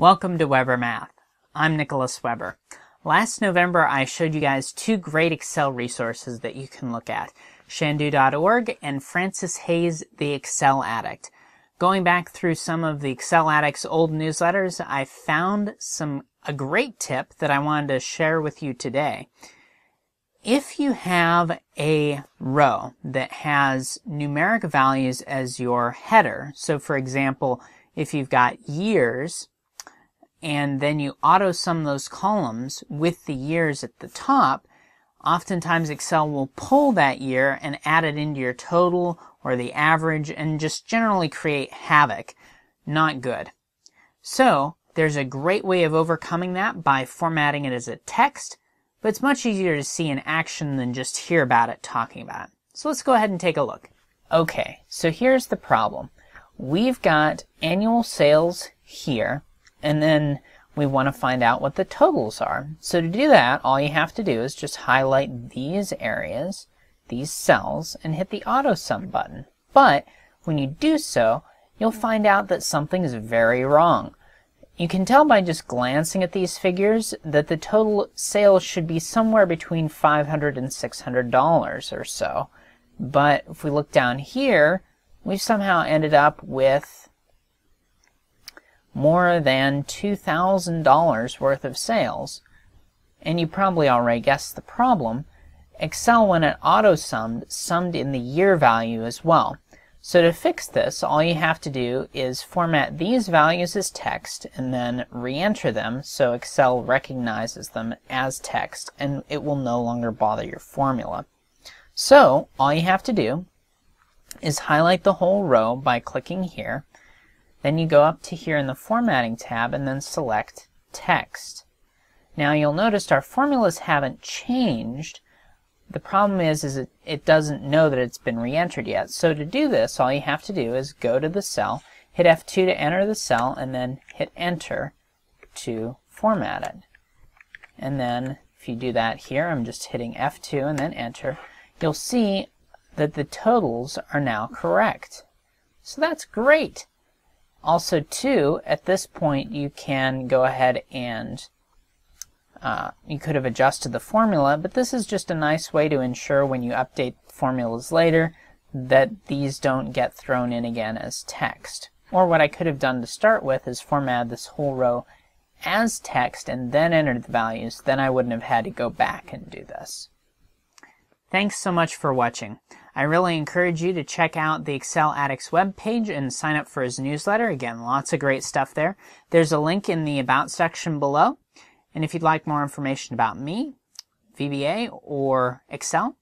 Welcome to Weber Math. I'm Nicholas Weber. Last November, I showed you guys two great Excel resources that you can look at, Chandoo.org and Francis Hayes, The Excel Addict. Going back through some of the Excel Addict's old newsletters, I found some a great tip that I wanted to share with you today. If you have a row that has numeric values as your header, so for example, if you've got years, and then you auto sum those columns with the years at the top, oftentimes Excel will pull that year and add it into your total or the average and just generally create havoc. Not good. So, there's a great way of overcoming that by formatting it as a text, but it's much easier to see in action than just hear about it talking about it. So let's go ahead and take a look. Okay, so here's the problem. We've got annual sales here, and then we want to find out what the totals are. So to do that, all you have to do is just highlight these areas, these cells, and hit the auto sum button. But when you do so, you'll find out that something is very wrong. You can tell by just glancing at these figures that the total sales should be somewhere between $500 and $600 or so. But if we look down here, we've somehow ended up with more than $2,000 worth of sales. And you probably already guessed the problem. Excel, when it auto-summed, summed in the year value as well. So to fix this, all you have to do is format these values as text and then re-enter them so Excel recognizes them as text and it will no longer bother your formula. So all you have to do is highlight the whole row by clicking here then you go up to here in the Formatting tab and then select Text. Now you'll notice our formulas haven't changed. The problem is, is it, it doesn't know that it's been re-entered yet. So to do this, all you have to do is go to the cell, hit F2 to enter the cell, and then hit Enter to format it. And then if you do that here, I'm just hitting F2 and then Enter, you'll see that the totals are now correct. So that's great. Also, too, at this point, you can go ahead and uh, you could have adjusted the formula, but this is just a nice way to ensure when you update formulas later that these don't get thrown in again as text. Or what I could have done to start with is format this whole row as text and then entered the values. Then I wouldn't have had to go back and do this. Thanks so much for watching. I really encourage you to check out the Excel Addicts webpage and sign up for his newsletter. Again, lots of great stuff there. There's a link in the About section below. And if you'd like more information about me, VBA, or Excel,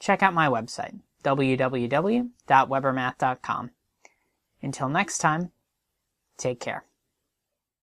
check out my website, www.webermath.com. Until next time, take care.